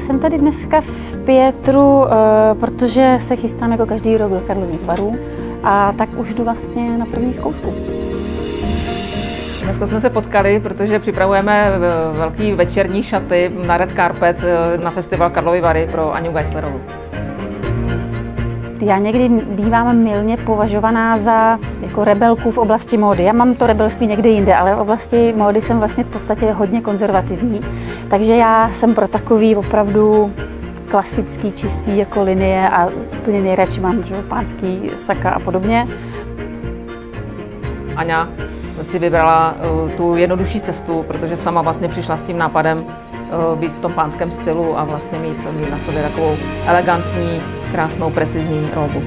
jsem tady dneska v Pietru, eh, protože se chystám jako každý rok do Karlových varů a tak už jdu vlastně na první zkoušku. Dneska jsme se potkali, protože připravujeme velký večerní šaty na Red Carpet eh, na festival Karlovy Vary pro Aniu Geislerovu. Já někdy bývám milně považovaná za jako rebelku v oblasti módy. Já mám to rebelství někde jinde, ale v oblasti módy jsem vlastně v podstatě hodně konzervativní. Takže já jsem pro takový opravdu klasický, čistý jako linie a úplně nejradši mám že, pánský saka a podobně. Aňa si vybrala uh, tu jednodušší cestu, protože sama vlastně přišla s tím nápadem uh, být v tom pánském stylu a vlastně mít, mít na sobě takovou elegantní, krásnou, precizní robu.